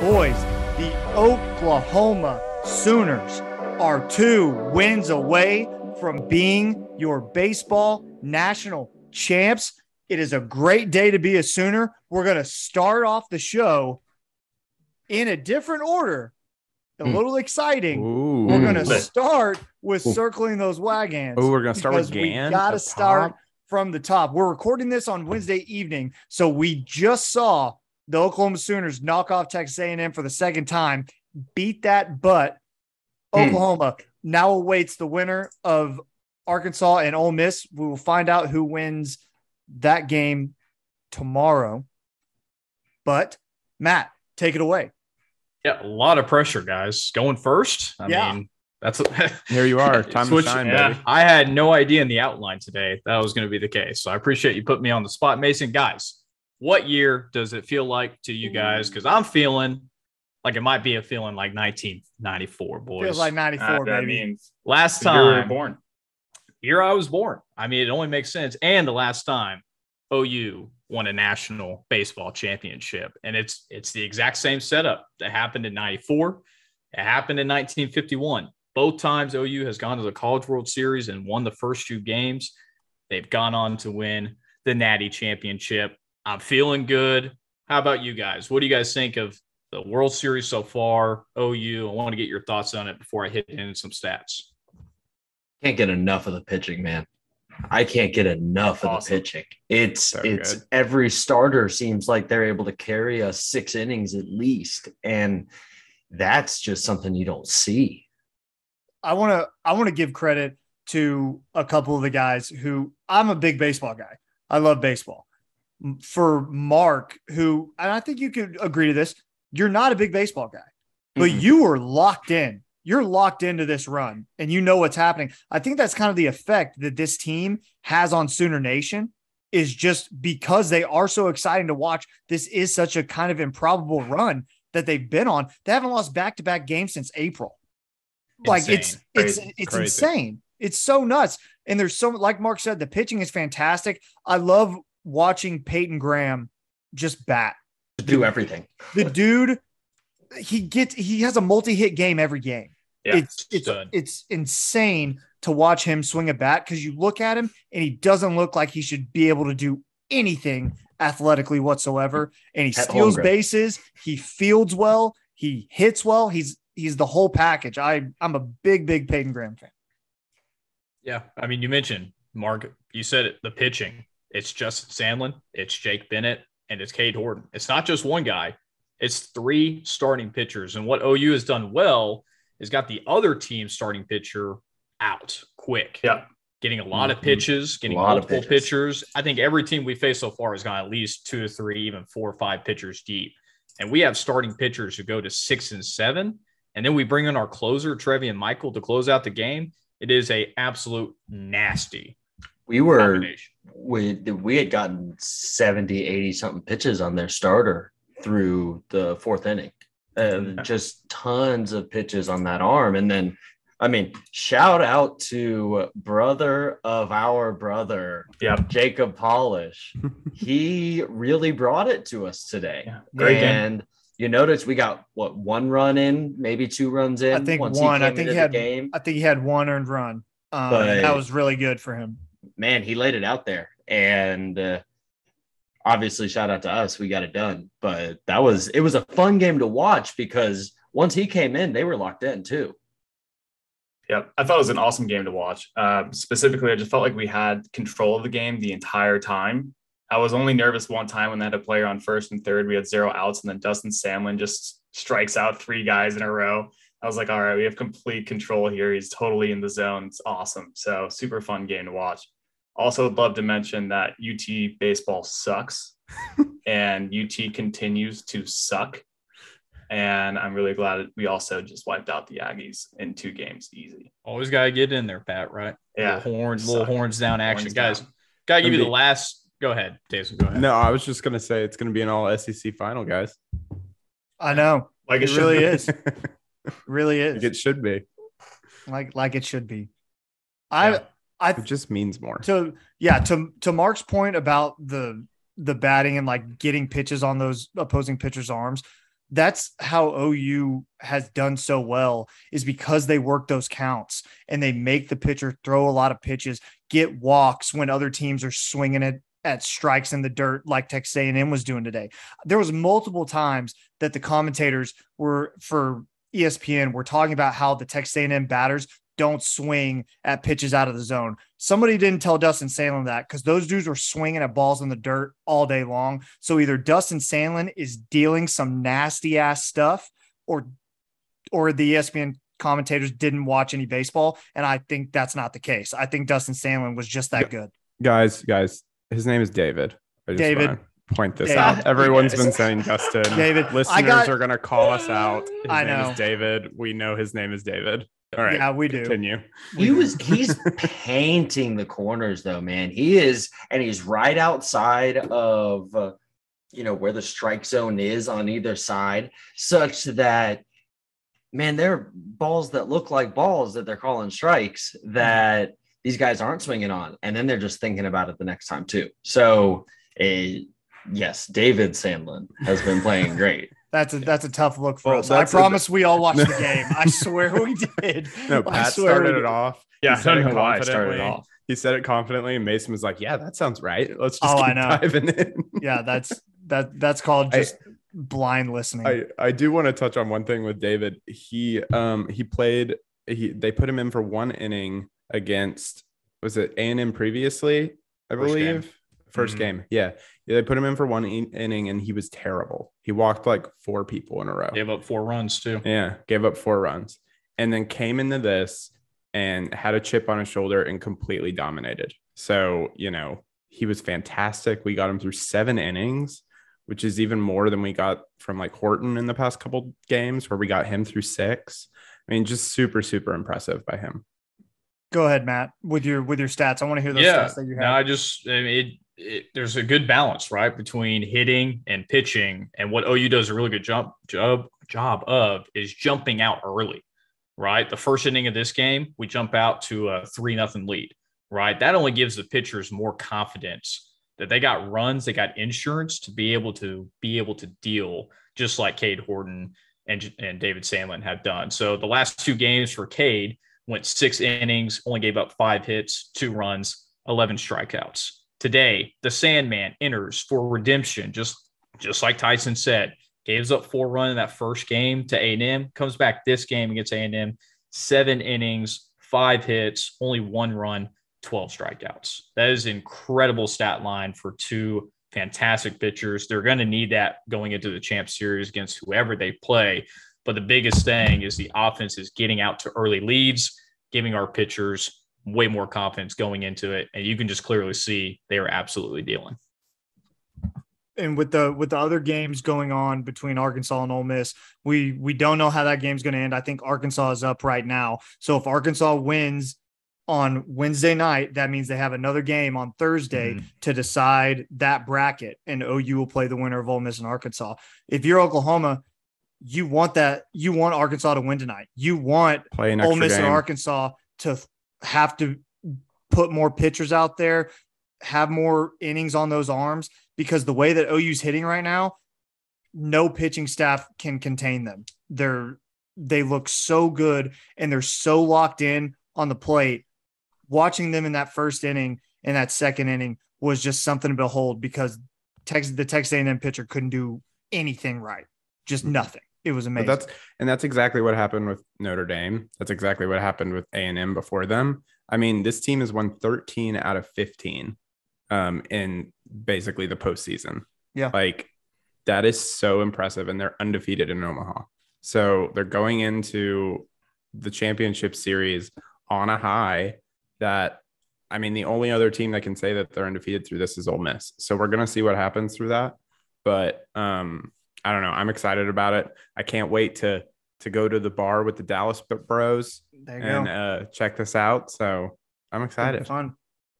boys, the Oklahoma Sooners are two wins away from being your baseball national champs. It is a great day to be a Sooner. We're going to start off the show in a different order, a Hmm. little exciting. Ooh. We're going to Mm. start with Ooh. circling those wagons. Oh, we're gonna start with because we Gan. got to start top? from the top. We're recording this on Wednesday evening, so we just saw the Oklahoma Sooners knock off Texas A&M for the second time, beat that butt. Hmm. Oklahoma now awaits the winner of Arkansas and Ole Miss. We will find out who wins that game tomorrow. But Matt, take it away. Yeah, a lot of pressure, guys. Going first. I Yeah. mean, that's Here you are. Time Switch- to shine, yeah, baby. I had no idea in the outline today that was going to be the case. So I appreciate you putting me on the spot, Mason. Guys, what year does it feel like to you guys? Because I'm feeling like it might be a feeling like 1994, boys. Feels like 94, Uh, that baby. means last time year we were born. year I was born. I mean, it only makes sense. And the last time OU won a national baseball championship, and it's it's the exact same setup that happened in '94. It happened in 1951. Both times OU has gone to the College World Series and won the first two games. They've gone on to win the Natty Championship. I'm feeling good. How about you guys? What do you guys think of the World Series so far? OU. I want to get your thoughts on it before I hit in some stats. can't get enough of the pitching, man. I can't get enough of the pitching. It's So it's good. every starter seems like they're able to carry us six innings at least, and that's just something you don't see. I want to I want to give credit to a couple of the guys who I'm a big baseball guy. I love baseball. For Mark, who and I think you could agree to this, you're not a big baseball guy, but Mhm. you are locked in. You're locked into this run and you know what's happening. I think that's kind of the effect that this team has on Sooner Nation is just because they are so exciting to watch. This is such a kind of improbable run that they've been on. They haven't lost back-to-back games since April like it's Insane. it's Crazy. it's Crazy. insane. It's so nuts. And there's so like Mark said, the pitching is fantastic. I love watching Peyton Graham just bat. To do everything. The dude, he gets he has a multi-hit game every game. Yeah, it's it's stud. it's insane to watch him swing a bat because you look at him and he doesn't look like he should be able to do anything athletically whatsoever. And he At steals bases, he fields well, he hits well. He's he's the whole package. I I'm a big big Peyton Graham fan. Yeah, I mean, you mentioned Mark. You said it. The pitching. It's Dustin Sandlin. It's Jake Bennett, and it's Cade Horton. It's not just one guy. It's three starting pitchers. And what OU has done well is got the other team's starting pitcher out quick. Yeah. Getting a lot of Mhm. pitches, getting A lot of multiple pitches. pitchers. I think every team we face so far has gone at least two or three, even four or five pitchers deep. And we have starting pitchers who go to six and seven. And then we bring in our closer, Trevin Michael, to close out the game. It is a absolute nasty We were we we had gotten 70, 80 something pitches on their starter through the fourth inning. Uh, just tons of pitches on that arm. And then, I mean, shout out to brother of our brother, Yep. Jacob Palisch. he really brought it to us today. Yeah, great game. and you notice we got what one run in, maybe two runs in. I think once one. I came think he had- game. I think he had one earned run. Um, But- that was really good for him. Man, he laid it out there. And uh, obviously, shout out to us. We got it done. But that was, it was a fun game to watch because once he came in, they were locked in too. Yep. I thought it was an awesome game to watch. Um, specifically, I just felt like we had control of the game the entire time. I was only nervous one time when they had a player on first and third. We had zero outs, and then Dustin Sandlin just strikes out three guys in a row. I was like, all right, we have complete control here. He's totally in the zone. It's awesome. So, super fun game to watch. Also, would love to mention that UT baseball sucks and UT continues to suck. And I'm really glad we also just wiped out the Aggies in two games easy. Always got to get in there, Pat, right? Yeah. Little horns, little horns down action. Horns Guys, down. got to give you the last. Go ahead, Jason. Go ahead. No, I was just gonna say it's gonna be an all SEC final, guys. I know. Like It should really is. It really Like is. it should be. like like it should be. I Yeah. I It just means more. to yeah to to Mark's point about the the batting and like getting pitches on those opposing pitchers' arms. that's how OU has done so well is because they work those counts and they make the pitcher throw a lot of pitches, get walks when other teams are swinging it at strikes in the dirt like Texas A&M was doing today. There was multiple times that the commentators were for ESPN were talking about how the Texas A&M batters don't swing at pitches out of the zone. Somebody didn't tell Dustin Sandlin that because those dudes were swinging at balls in the dirt all day long. So either Dustin Sandlin is dealing some nasty ass stuff or or the ESPN commentators didn't watch any baseball. And I think that's not the case. I think Dustin Sandlin was just that good. Guys, guys, his name is David. David. Wanna Point this David. out. Everyone's been saying Dustin. David, Listeners got- are gonna call us out. His I name know. is David. We know his name is David. All right. Yeah, we do. Continue. He was he's painting the corners though, man. He is, and he's right outside of uh, you know where the strike zone is on either side, such that man, there are balls that look like balls that they're calling strikes that these guys aren't swinging on, and then they're just thinking about it the next time too. So, uh, yes, David Sandlin has been playing great. That's a that's a tough look for Well, us. I that's a- promise we all watched the game. I swear we did. No, I Pat swear started it off. Yeah, He I don't know why I started confidently. off. He said it confidently, and Mason was like, "Yeah, that sounds right. Let's just Oh, keep I know. diving in." Yeah, that's that that's called I- just blind listening. I, I do want to touch on one thing with David. He um he played he they put him in for one inning against was it A and M previously, I First game. believe. First Mhm. game. Yeah. Yeah. They put him in for one in- inning and he was terrible. He walked like four people in a row. Gave up four runs too. Yeah, gave up four runs and then came into this and had a chip on his shoulder and completely dominated. So, you know, he was fantastic. We got him through seven innings, which is even more than we got from like Horton in the past couple games where we got him through six. I mean, just super, super impressive by him. Go ahead, Matt, with your with your stats. I want to hear those yeah. stats that you No, have. I just I mean, it, it, there's a good balance, right, between hitting and pitching, and what OU does a really good job job job of is jumping out early, right? The first inning of this game, we jump out to a three nothing lead, right? That only gives the pitchers more confidence that they got runs, they got insurance to be able to be able to deal, just like Cade Horton and and David Sandlin have done. So the last two games for Cade went six innings, only gave up five hits, two runs, 11 strikeouts. Today, the Sandman enters for redemption, just just like Tyson said. Gives up four run in that first game to A&M, comes back this game against A&M, seven innings, five hits, only one run, 12 strikeouts. That is incredible stat line for two fantastic pitchers. They're going to need that going into the champ series against whoever they play. But the biggest thing is the offense is getting out to early leads, giving our pitchers way more confidence going into it. And you can just clearly see they are absolutely dealing. and with the with the other games going on between Arkansas and Ole Miss, we we don't know how that game's going to end. I think Arkansas is up right now. So if Arkansas wins on Wednesday night, that means they have another game on Thursday Mhm. to decide that bracket, and OU will play the winner of Ole Miss and Arkansas. If you're Oklahoma, you want that you want Arkansas to win tonight. You want Play an Ole Miss game. and Arkansas to have to put more pitchers out there, have more innings on those arms because the way that OU's hitting right now, no pitching staff can contain them. They're they look so good and they're so locked in on the plate. Watching them in that first inning and that second inning was just something to behold because Texas the Texas A&M pitcher couldn't do anything right. Just mm-hmm. nothing. It was But amazing. that's and that's exactly what happened with Notre Dame. That's exactly what happened with A and M before them. I mean, this team has won 13 out of 15 um, in basically the postseason. Yeah. like that is so impressive, and they're undefeated in Omaha. So they're going into the championship series on a high. That I mean, the only other team that can say that they're undefeated through this is Ole Miss. So we're gonna see what happens through that. But um, I don't know. I'm excited about it. I can't wait to to go to the bar with the Dallas Bros there and go. uh, check this out. So I'm It's excited. Fun.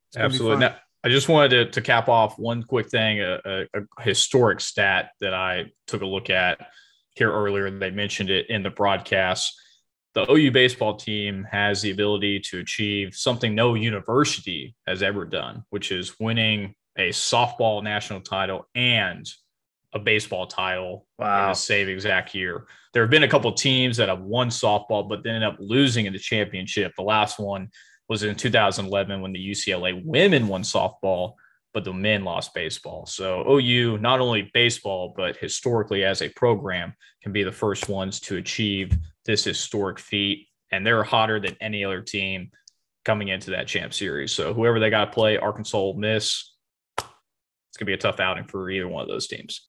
It's gonna Absolutely. fun. Now, I just wanted to, to cap off one quick thing, a, a, a historic stat that I took a look at here earlier. They mentioned it in the broadcast. The OU baseball team has the ability to achieve something no university has ever done, which is winning a softball national title and a baseball title in Wow. the same exact year. There have been a couple teams that have won softball, but then end up losing in the championship. The last one was in 2011 when the UCLA women won softball, but the men lost baseball. So OU, not only baseball, but historically as a program, can be the first ones to achieve this historic feat. And they're hotter than any other team coming into that champ series. So whoever they got to play, Arkansas, Ole Miss, it's gonna be a tough outing for either one of those teams.